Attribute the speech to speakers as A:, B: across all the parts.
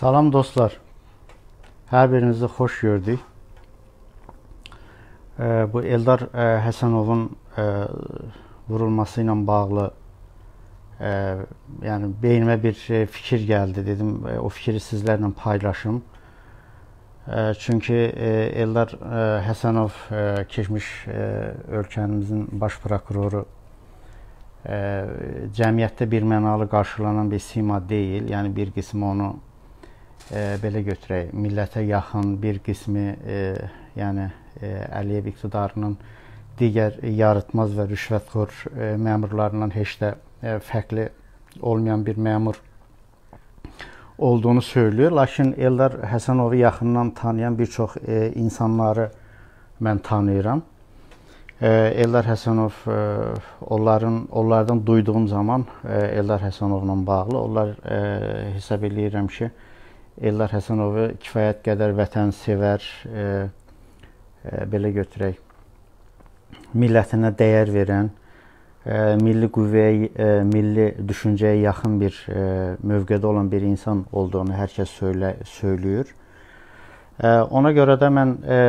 A: Salam dostlar. Hər birinizi xoş gördük. Bu Eldar Həsənovun vurulması ilə bağlı yəni beynimə bir fikir gəldi. Dedim o fikri sizlərlə paylaşım. Çünki Eldar Həsənov keçmiş ölkəmizin baş prokuroru cəmiyyətdə bir mənalı qarşılanan bir sima deyil. Yəni bir qismi onu e, belə götürək, millətə yaxın bir qismi e, yəni e, Əliyev iqtidarının digər yarıtmaz və rüşvətxor e, məmurlarından heç də e, fərqli olmayan bir məmur olduğunu söylüyor. Lakin Eldar Həsənovu yaxından tanıyan bir çox e, insanları mən tanıyıram. E, Eldar Həsənov e, onların onlardan duyduğum zaman e, Eldar Həsənovla bağlı onlar e, hesab eləyirəm ki, Eldar Həsənovu kifayət qədər vətənsevər, e, e, belə götürək, millətinə dəyər verən, e, milli qüvvəyə, e, milli düşüncəyə yaxın bir e, mövqedə olan bir insan olduğunu hər kəs söylə, söylüyor. E, ona görə də mən e,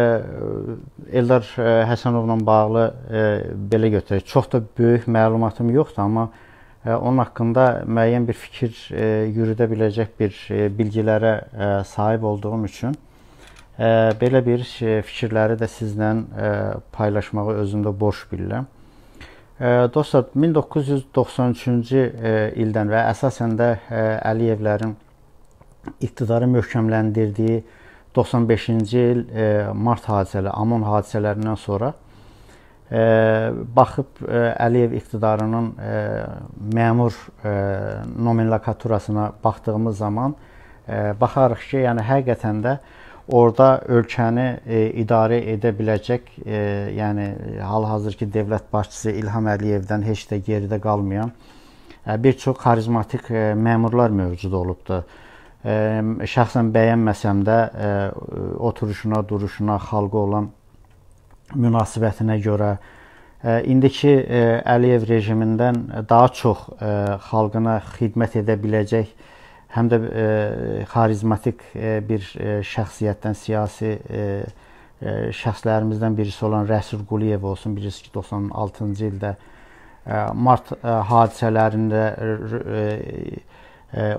A: Eldar e, Həsənovla bağlı e, belə götürək, çox da böyük məlumatım yoxdur, amma onun haqqında müəyyən bir fikir e, yürüdə biləcək bir e, bilgilərə e, sahib olduğum üçün belə bir fikirləri də sizlə paylaşmağı özümdə borc bilirəm. Dostlar, 1993-cü ildən və əsasən də Əliyevlərin iqtidarı möhkəmləndirdiyi 95-ci il mart hadisələri, Amon hadisələrindən sonra baxıb Əliyev iqtidarının məmur nomenklaturasına baxdığımız zaman baxarıq ki, yəni həqiqətən də orada ölkəni idarə edə biləcək, yəni hal-hazırki dövlət başçısı İlham Əliyevdən heç də geridə qalmayan bir çox xarizmatik məmurlar mövcud olubdu. Şəxsən bəyənməsəm də oturuşuna, duruşuna, xalqa olan münasibətinə görə e, indiki e, Əliyev rejimindən daha çox e, xalqına xidmət edə biləcək həm də xarizmatik bir şəxsiyyətdən, siyasi şəxslərimizdən birisi olan Rəsul Quliyev olsun, birisi ki 96-cı ildə mart hadisələrində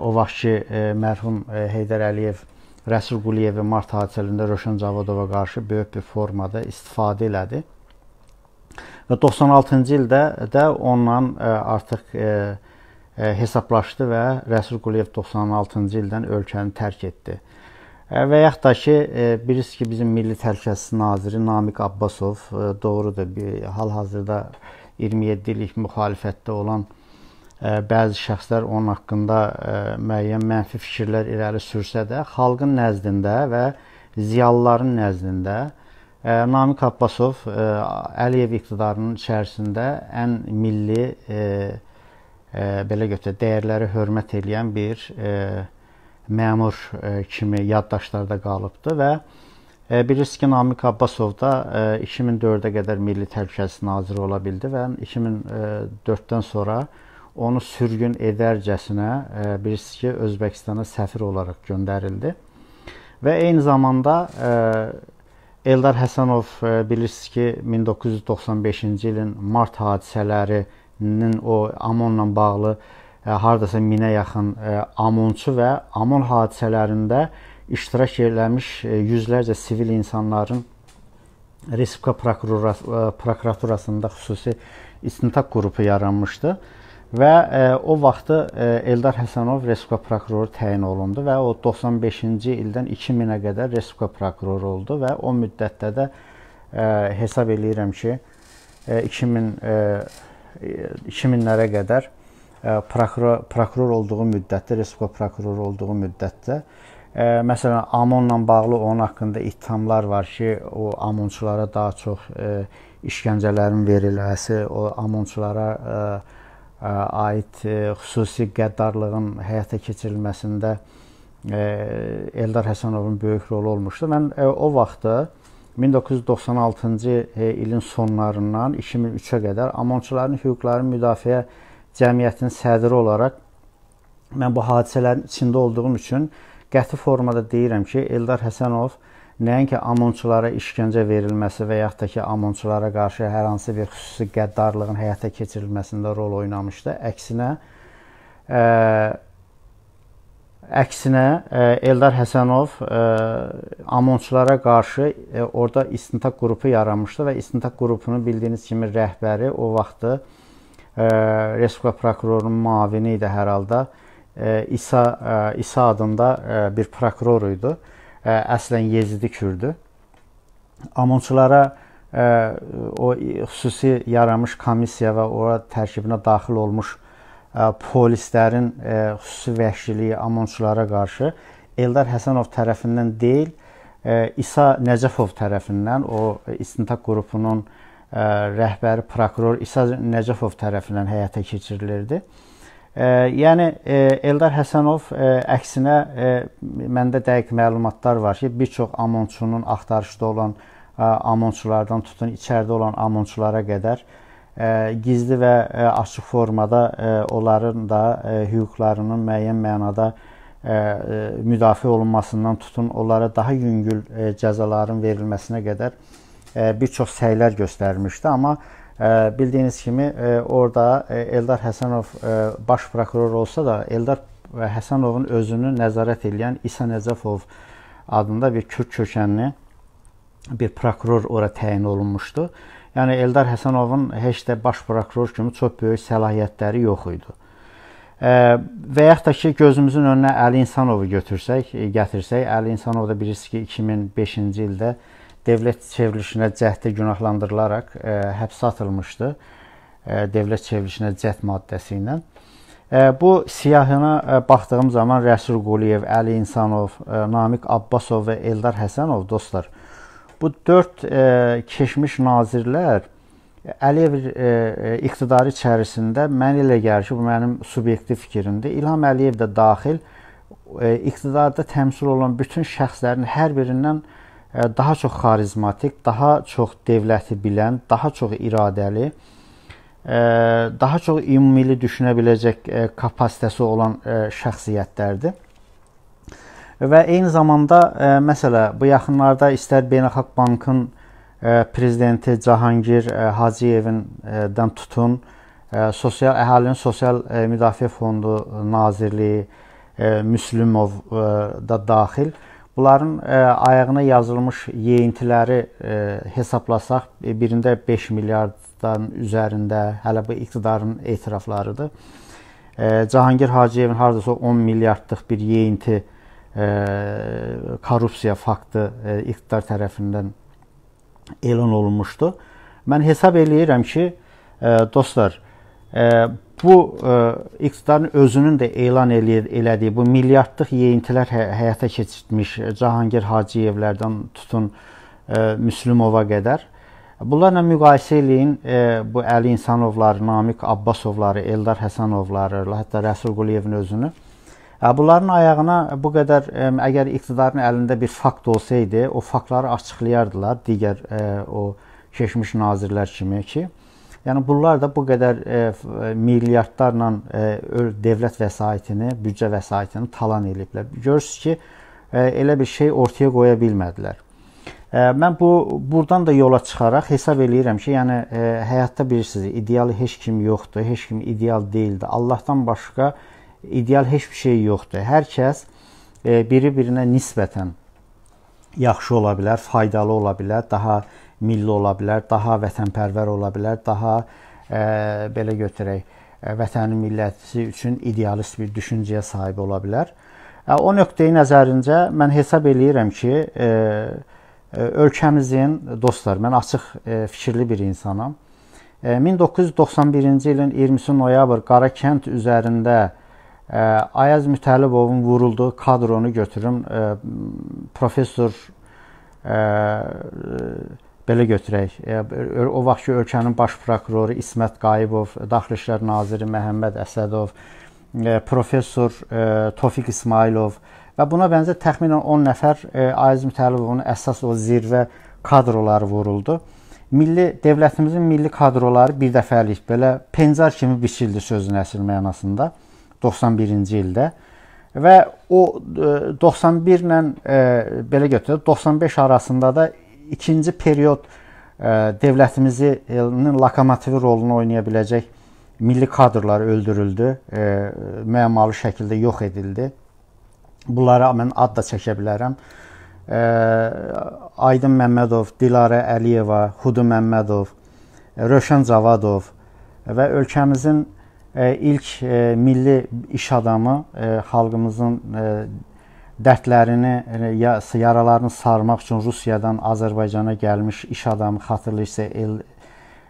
A: o vaxtki mərhum Heydər Əliyev Rəsul Quliyevi mart hadisələrində Röşən Cavodova qarşı böyük bir formada istifadə elədi. Və 96-cı ildə də ondan e, artıq e, e, hesablaşdı və Rəsul Quliyev 96-cı ildən ölkəni tərk etdi. Və yaxud da ki, birisi ki, bizim Milli Təhlükəsizlik naziri Namiq Abbasov doğrudur, hal-hazırda 27 illik müxalifətdə olan bəzi şəxslər onun haqqında müəyyən mənfi fikirlər irəli sürsə də, xalqın nəzdində və ziyalıların nəzdində Namiq Abbasov Əliyev iqtidarının içərisində ən milli belə götürək dəyərləri hörmət edən bir məmur kimi yaddaşlarda qalıbdı və bilirsiniz ki, Namiq Abbasov da 2004-ə qədər Milli Təhlükəsizlik naziri ola bildi və 2004-dən sonra onu sürgün edərcəsinə e, birisi ki, Özbəkistana səfir olaraq göndərildi. Və eyni zamanda e, Eldar Həsənov e, bilirsiniz ki, 1995-ci ilin mart hadisələrinin o Amonla bağlı hardasa minə yaxın Amonçu və Amon hadisələrində iştirak eləmiş yüzlərcə sivil insanların Respublika prokuraturasında xüsusi istintaq qrupu yaranmışdı və e, o vaxtı e, Eldar Həsənov Respublika prokuroru təyin olundu və o 95-ci ildən 2000-ə qədər Respublika prokuroru oldu və o müddətdə də e, hesab eləyirəm ki, e, 2000 e, 2000-lərə qədər e, prokuror prokuror olduğu müddətdə, Respublika prokuroru olduğu müddətdə e, məsələn AMON-la bağlı onun haqqında ittihamlar var ki, o AMONçulara daha çox e, işgəncələrin verilməsi, o AMONçulara e, aid xüsusi qəddarlığın həyata keçirilməsində Eldar Həsənovun böyük rolu olmuşdu. Mən o vaxtı 1996-cı ilin sonlarından 2003-ə qədər Amonçuların hüquqları müdafiə cəmiyyətinin sədri olaraq mən bu hadisələrin içində olduğum üçün qəti formada deyirəm ki, Eldar Həsənov nəinki amonçulara işgəncə verilməsi və yaxud da ki, amonçulara qarşı hər hansı bir xüsusi qəddarlığın həyata keçirilməsində rol oynamışdı. Əksinə, ə, əksinə ə, Eldar Həsənov ə, amonçulara qarşı ə, orada istintaq qrupu yaranmışdı və istintaq qrupunun bildiyiniz kimi rəhbəri o vaxtı ə, Respublika prokurorunun müavini idi hər halda. Ə, İsa ə, İsa adında ə, bir prokuror idi əslən Yezidi kürdü. Amonçulara o xüsusi yaranmış komissiya və ora tərkibinə daxil olmuş polislərin xüsusi vəhşiliyi Amonçulara qarşı Eldar Həsənov tərəfindən deyil, İsa Nəcəfov tərəfindən o istintaq qrupunun rəhbəri prokuror İsa Nəcəfov tərəfindən həyata keçirilirdi. Yəni Eldar Həsənov əksinə məndə dəqiq məlumatlar var ki, bir çox amonçunun axtarışda olan amonçulardan tutun içəridə olan amonçulara qədər gizli və açıq formada onların da hüquqlarının müəyyən mənada müdafiə olunmasından tutun onlara daha yüngül cəzaların verilməsinə qədər bir çox səylər göstərmişdi, amma Bildiyiniz kimi orada Eldar Həsənov baş prokuror olsa da Eldar Həsənovun özünü nəzarət edən İsa Nəcəfov adında bir kürd kökənli bir prokuror ora təyin olunmuşdu. Yəni Eldar Həsənovun heç də baş prokuror kimi çox böyük səlahiyyətləri yox idi. Və yaxud da ki, gözümüzün önünə Əli İnsanovu götürsək, gətirsək, Əli İnsanov da bilirsiniz ki, 2005-ci ildə dövlət çevrilişinə cəhdə günahlandırılaraq ə, e, həbsə atılmışdı. Ə, e, dövlət çevrilişinə cəhd maddəsi ilə. Ə, e, bu siyahına ə, baxdığım zaman Rəsul Quliyev, Əli İnsanov, ə, Namiq Abbasov və Eldar Həsənov dostlar bu 4 ə, keçmiş nazirlər Əliyev ə, iqtidarı içərisində mən elə gəlir ki, bu mənim subyektiv fikrimdir. İlham Əliyev də daxil ə, iqtidarda təmsil olan bütün şəxslərin hər birindən daha çox xarizmatik, daha çox dövləti bilən, daha çox iradəli, daha çox ümummilli düşünə biləcək kapasitəsi olan şəxsiyyətlərdir. Və eyni zamanda məsələ bu yaxınlarda istər Beynəlxalq Bankın prezidenti Cahangir Hacıyevin-dən tutun, sosial əhalinin sosial müdafiə fondu nazirliyi Müslümov da daxil Bunların ə, e, ayağına yazılmış yeyintiləri ə, e, hesablasaq, e, birində 5 milyarddan üzərində hələ bu iqtidarın etiraflarıdır. Ə, Cahangir Hacıyevin hardasa 10 milyardlıq bir yeyinti ə, korrupsiya faktı ə, iqtidar tərəfindən elan olunmuşdu. Mən hesab eləyirəm ki, ə, dostlar, bu iqtidarın özünün də elan elədiyi bu milyardlıq yeyintilər hə həyata keçirmiş Cahangir Hacıyevlərdən tutun Müslümova qədər Bunlarla müqayisə eləyin bu Əli İnsanovları, Namiq Abbasovları, Eldar Həsənovları, hətta Rəsul Quliyevin özünü. Bunların ayağına bu qədər əgər iqtidarın əlində bir fakt olsaydı, o faktları açıqlayardılar digər o keçmiş nazirlər kimi ki, Yəni bunlar da bu qədər e, e milyardlarla e, dövlət vəsaitini, büdcə vəsaitini talan ediblər. Görürsüz ki, e, elə bir şey ortaya qoya bilmədilər. E, mən bu burdan da yola çıxaraq hesab eləyirəm ki, yəni e, həyatda bilirsiniz, ideal heç kim yoxdur, heç kim ideal deyildi. Allahdan başqa ideal heç bir şey yoxdur. Hər kəs e, biri-birinə nisbətən yaxşı ola bilər, faydalı ola bilər, daha milli ola bilər, daha vətənpərvər ola bilər, daha e, belə götürək, e, vətənin milləti üçün idealist bir düşüncəyə sahib ola bilər. E, o nöqteyi nəzərincə mən hesab eləyirəm ki, e, ölkəmizin dostlar, mən açıq e, fikirli bir insanam. E, 1991-ci ilin 20 noyabr Qarakənd üzərində Ayaz Mütəllibovun vurulduğu kadronu götürüm. Professor e, belə götürək. E, o vaxtki ölkənin baş prokuroru İsmət Qayıbov, Daxili İşlər naziri Məhəmməd Əsədov, e, professor e, Tofiq İsmailov və buna bənzər təxminən 10 nəfər Aziz Mütəllibovun əsas o zirvə kadroları vuruldu. Milli dövlətimizin milli kadroları bir dəfəlik belə pencar kimi biçildi sözün əsl mənasında 91-ci ildə. və o 91 ilə belə götürək 95 arasında da ikinci period dövlətimizin lokomotivi rolunu oynaya biləcək milli kadrlar öldürüldü, müəmmalı şəkildə yox edildi. Bunlara mən ad da çəkə bilərəm. Aydın Məmmədov, Dilarə Əliyeva, Hudu Məmmədov, Rövşən Cavadov və ölkəmizin ilk milli iş adamı xalqımızın dərdlərini, yaralarını sarmaq üçün Rusiyadan Azərbaycana gəlmiş iş adamı xatırlayırsa El,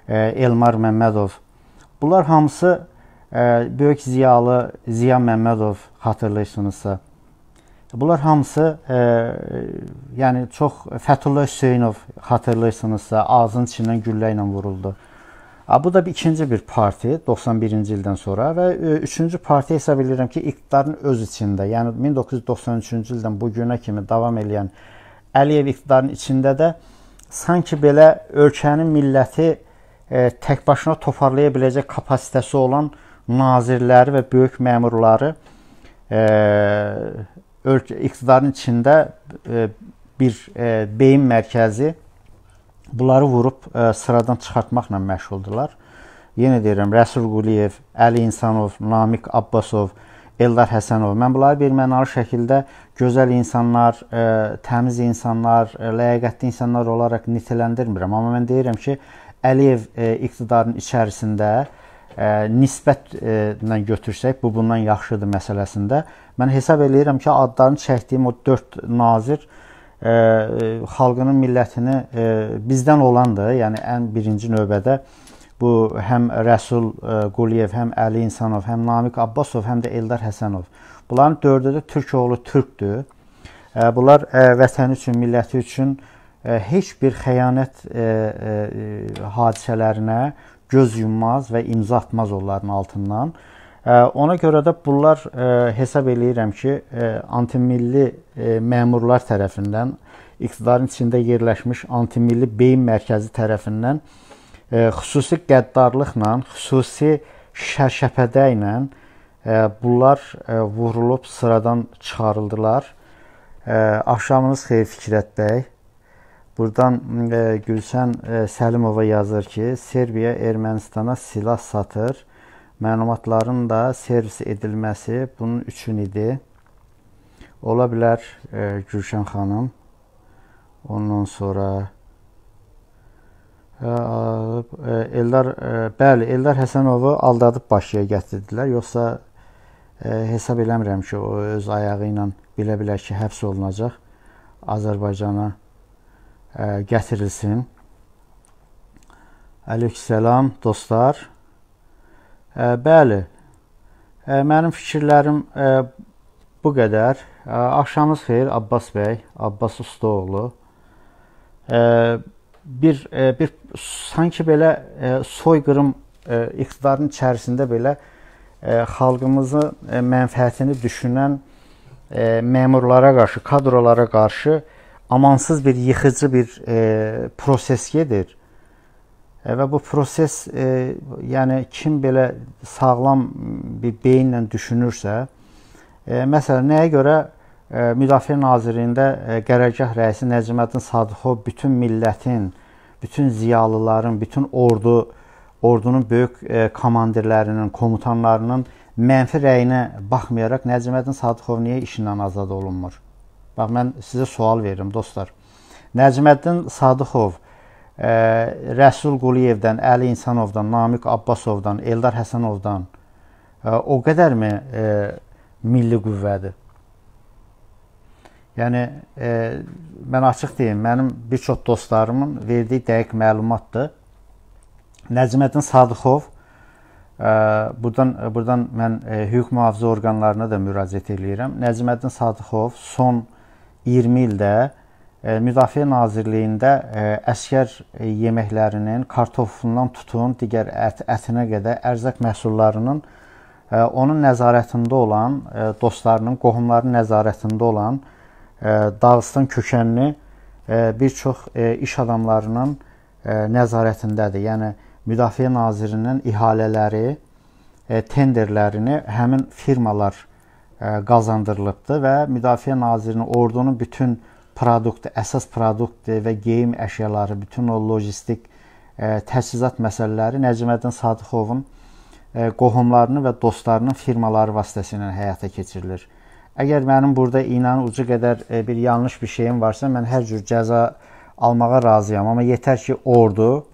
A: Elmar Məmmədov. Bunlar hamısı böyük ziyalı Ziya Məmmədov xatırlayırsınızsa. Bunlar hamısı e, yəni çox Fəthullah Hüseynov xatırlayırsınızsa, ağzının içindən güllə ilə vuruldu. Bu da bir ikinci bir parti 91-ci ildən sonra və e, üçüncü parti hesab edirəm ki, iqtidarın öz içində, yəni 1993-cü ildən bu günə kimi davam edən Əliyev iqtidarının içində də sanki belə ölkənin milləti e, tək başına toparlaya biləcək kapasitəsi olan nazirləri və böyük məmurları e, ölkə iqtidarın içində bir beyin mərkəzi bunları vurub e, sıradan çıxartmaqla məşğuldurlar. Yenə deyirəm, Rəsul Quliyev, Əli İnsanov, Namiq Abbasov, Eldar Həsənov. Mən bunları birmənalı şəkildə gözəl insanlar, ə, təmiz insanlar, ə, ləyaqətli insanlar olaraq niteləndirmirəm. Amma mən deyirəm ki, Əliyev ə, iqtidarın içərisində ə, nisbətlə götürsək, bu bundan yaxşıdır məsələsində Mən hesab eləyirəm ki, adlarını çəkdiyim o 4 nazir e, xalqının millətini e, bizdən olandır. Yəni ən birinci növbədə bu həm Rəsul e, Quliyev, həm Əli İnsanov, həm Namiq Abbasov, həm də Eldar Həsənov. Bunların dördü də türk oğlu türkdür. E, bunlar e, vətəni üçün, milləti üçün e, heç bir xəyanət e, e, hadisələrinə göz yummaz və imza atmaz onların altından. Ona görə də bunlar hesab eləyirəm ki, antimilli məmurlar tərəfindən iqtidarın içində yerləşmiş antimilli beyin mərkəzi tərəfindən xüsusi qəddarlıqla, xüsusi şərşəpədə ilə bunlar vurulub sıradan çıxarıldılar. Axşamınız xeyir Fikrət bəy. Buradan Gülsən Səlimova yazır ki, Serbiya Ermənistana silah satır məlumatların da servis edilməsi bunun üçün idi. Ola bilər e, Gülşən xanım. Ondan sonra e, e, Eldar e, bəli, Eldar Həsənovu aldadıb Bakıya gətirdilər. Yoxsa e, hesab eləmirəm ki, o öz ayağı ilə bilə-bilə ki, həbs olunacaq. Azərbaycana e, gətirilsin. Əleyhissalam dostlar. Bəli. Mənim fikirlərim bu qədər. Axşamınız xeyir Abbas bəy, Abbas Ustaoğlu. Bir bir sanki belə soyqırım iqtidarın içərisində belə xalqımızın mənfəətini düşünən məmurlara qarşı, kadrolara qarşı amansız bir yıxıcı bir proses gedir. Və bu proses, e, yəni kim belə sağlam bir beyinlə düşünürsə, e, məsələn, nəyə görə e, Müdafiə Nazirliyində e, qərargah rəisi Nəcməddin Sadıxov bütün millətin, bütün ziyalıların, bütün ordu, ordunun böyük e, komandirlərinin, komutanlarının mənfi rəyinə baxmayaraq Nəcməddin Sadıxov niyə işindən azad olunmur? Bax mən sizə sual verirəm dostlar. Nəcməddin Sadıxov Rəsul Quliyevdən, Əli İnsanovdan, Namiq Abbasovdan, Eldar Həsənovdan o qədərmi milli qüvvədir? Yəni e, mən açıq deyim, mənim bir çox dostlarımın verdiyi dəqiq məlumatdır. Nəcməddin Sadıxov e, burdan burdan mən e, hüquq mühafizə orqanlarına da müraciət eləyirəm. Nəcməddin Sadıxov son 20 ildə Müdafiə Nazirliyində əskər yeməklərinin kartofulundan tutun digər ət, ətinə qədər ərzaq məhsullarının onun nəzarətində olan dostlarının, qohumlarının nəzarətində olan Dağıstan kökənli bir çox iş adamlarının nəzarətindədir. Yəni Müdafiə Nazirinin ihalələri, tenderlərini həmin firmalar qazandırılıbdı və Müdafiə Nazirinin ordunun bütün produktu, əsas produktu və geyim əşyaları, bütün o lojistik təchizat məsələləri Nəcməddin Sadıxovun qohumlarının və dostlarının firmaları vasitəsilə həyata keçirilir. Əgər mənim burada inan ucu qədər bir yanlış bir şeyim varsa, mən hər cür cəza almağa razıyam, amma yetər ki, ordu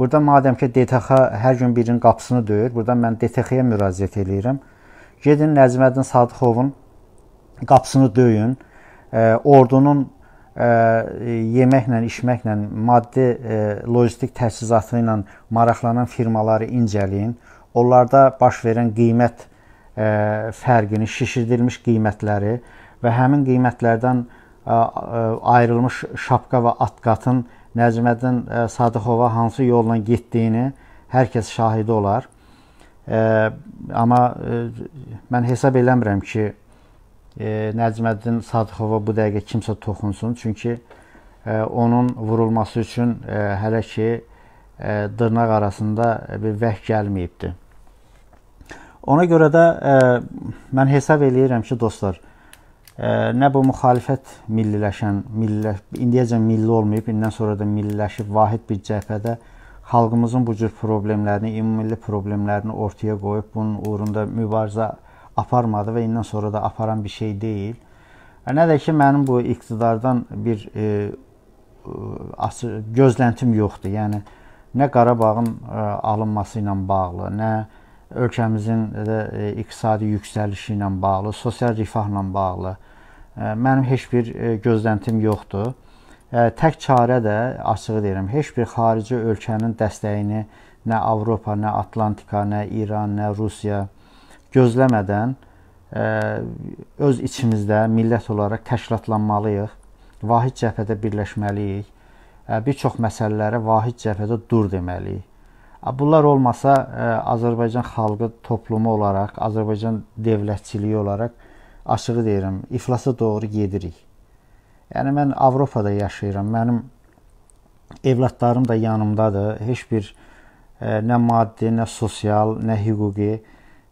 A: Burada madəm ki, DTX hər gün birinin qapısını döyür, burada mən DTX-yə müraciət eləyirəm. Gedin Nəcməddin Sadıxovun qapısını döyün. Ordunun e, yeməklə, içməklə, maddi e, lojistik təchizatı ilə maraqlanan firmaları incələyin. Onlarda baş verən qiymət e, fərqini, şişirdilmiş qiymətləri və həmin qiymətlərdən ayrılmış şapka və atqatın Nəcməddin Sadıxova hansı yolla getdiyini hər kəs şahidi olar. Amma mən hesab eləmirəm ki, e, Nəcməddin Sadıxova bu dəqiqə kimsə toxunsun, çünki e, onun vurulması üçün e, hələ ki e, dırnaq arasında bir vəh gəlməyibdi. Ona görə də e, mən hesab eləyirəm ki, dostlar, nə bu müxalifət milliləşən, millilə indiyəcən milli olmayıb, indən sonra da milliləşib vahid bir cəbhədə xalqımızın bu cür problemlərini, ümummilli problemlərini ortaya qoyub bunun uğrunda mübarizə aparmadı və indən sonra da aparan bir şey deyil. Nə də ki, mənim bu iqtidardan bir e, açı, gözləntim yoxdur. Yəni nə Qarabağın e, alınması ilə bağlı, nə ölkəmizin də e, iqtisadi yüksəlişi ilə bağlı, sosial rifahla bağlı, Mənim heç bir gözləntim yoxdur. Tək çarə də açığı deyirəm, heç bir xarici ölkənin dəstəyini nə Avropa, nə Atlantika, nə İran, nə Rusiya gözləmədən öz içimizdə millət olaraq təşkilatlanmalıyıq. Vahid cəbhədə birləşməliyik. Bir çox məsələlərə vahid cəbhədə dur deməliyik. Bunlar olmasa Azərbaycan xalqı toplumu olaraq, Azərbaycan dövlətçiliyi olaraq açığı deyirəm, iflasa doğru gedirik. Yəni mən Avropada yaşayıram. Mənim evladlarım da yanımdadır. Heç bir e, nə maddi, nə sosial, nə hüquqi e,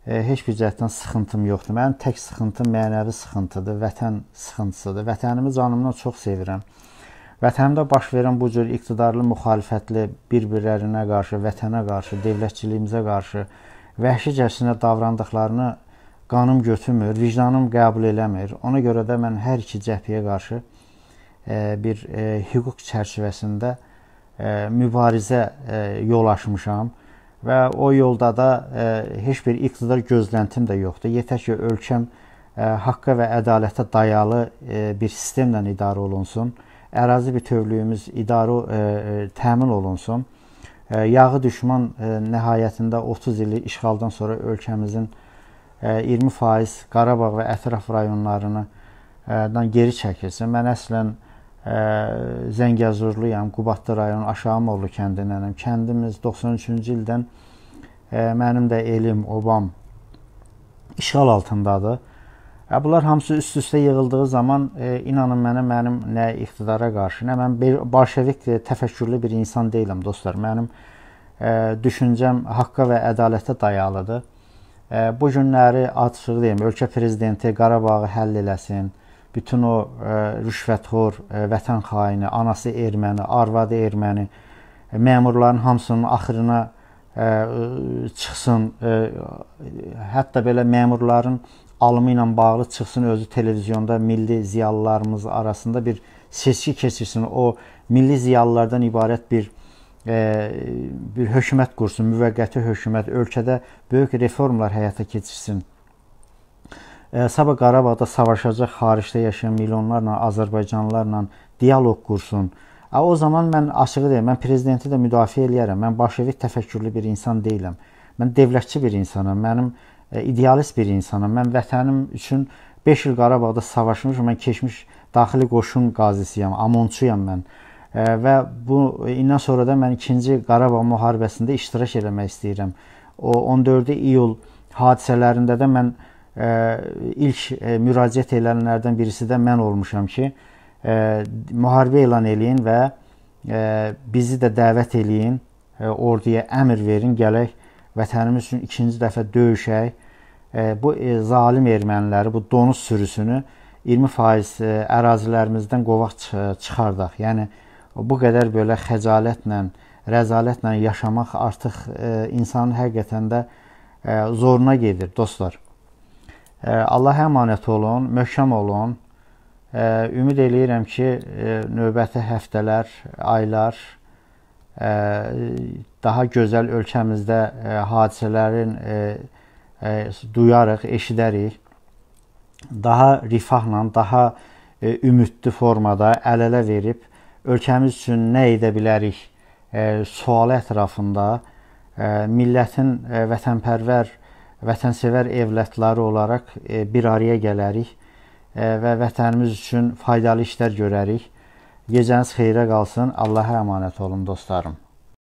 A: heç bir cəhətdən sıxıntım yoxdur. Mənim tək sıxıntım mənəvi sıxıntıdır, vətən sıxıntısıdır. Vətənimi canımdan çox sevirəm. Vətənimdə baş verən bu cür iqtidarlı, müxalifətli bir-birlərinə qarşı, vətənə qarşı, dövlətçiliyimizə qarşı vəhşicəsinə davrandıqlarını qanım götürmür, vicdanım qəbul eləmir. Ona görə də mən hər iki cəbhəyə qarşı e, bir e, hüquq çərçivəsində e, mübarizə yol açmışam və o yolda da heç bir iqtidar gözləntim də yoxdur. Yetər ki, ölkəm haqqa və ədalətə dayalı bir sistemlə idarə olunsun. Ərazi bütövlüyümüz idarə təmin olunsun. Yağı düşman nəhayətində 30 illik işğaldan sonra ölkəmizin 20% Qarabağ və ətraf rayonlarından geri çəkilsin. Mən əslən Zəngəzurluyam, Qubadlı rayonu Aşağımoğlu kəndindənəm. Kəndimiz 93-cü ildən mənim də elim, obam işğal altındadır. Bunlar hamısı üst-üstə yığıldığı zaman inanın mənə mənim nə iqtidara qarşı, nə mən bolşevik təfəkkürlü bir insan deyiləm dostlar. Mənim düşüncəm haqqa və ədalətə dayalıdır. Bu günləri açıq deyim, ölkə prezidenti Qarabağı həll eləsin. Bütün o ə, rüşvətxor, ə, vətən xaini, anası erməni, arvadı erməni məmurların hamısının axırına ə, çıxsın. Ə, hətta belə məmurların alımı ilə bağlı çıxsın özü televizyonda milli ziyalılarımız arasında bir seçki keçirsin. O milli ziyalılardan ibarət bir bir hökumət qursun, müvəqqəti hökumət ölkədə böyük reformlar həyata keçirsin. Sabah Qarabağda savaşacaq xaricdə yaşayan milyonlarla azərbaycanlılarla dialoq qursun. O zaman mən açığı deyim, mən prezidenti də müdafiə eləyərəm. Mən bolşevik təfəkkürlü bir insan deyiləm. Mən dövlətçi bir insanam. Mənim idealist bir insanam. Mən vətənim üçün 5 il Qarabağda savaşmışam. Mən keçmiş daxili qoşun qazisiyəm, amonçuyam mən və bu indən sonra da mən 2-ci Qarabağ müharibəsində iştirak etmək istəyirəm. O 14 iyul hadisələrində də mən ilk müraciət edənlərdən birisi də mən olmuşam ki, müharibə elan eləyin və bizi də dəvət eləyin, orduya əmr verin, gələk vətənimiz üçün ikinci dəfə döyüşək bu zalim erməniləri, bu donuz sürüsünü 20% ərazilərimizdən qovaq çıxardaq. Yəni bu qədər belə xəcalətlə, rəzalətlə yaşamaq artıq insanın həqiqətən də zoruna gedir, dostlar. Allaha əmanət olun, möhkəm olun. Ümid eləyirəm ki, növbəti həftələr, aylar daha gözəl ölkəmizdə hadisələrin duyarıq, eşidərik. Daha rifahla, daha ümidli formada əl-ələ verib ölkəmiz üçün nə edə bilərik sualı ətrafında millətin vətənpərvər, vətənsevər evlatları olaraq bir araya gələrik və vətənimiz üçün faydalı işlər görərik. Gecəniz xeyrə qalsın. Allaha əmanət olun dostlarım.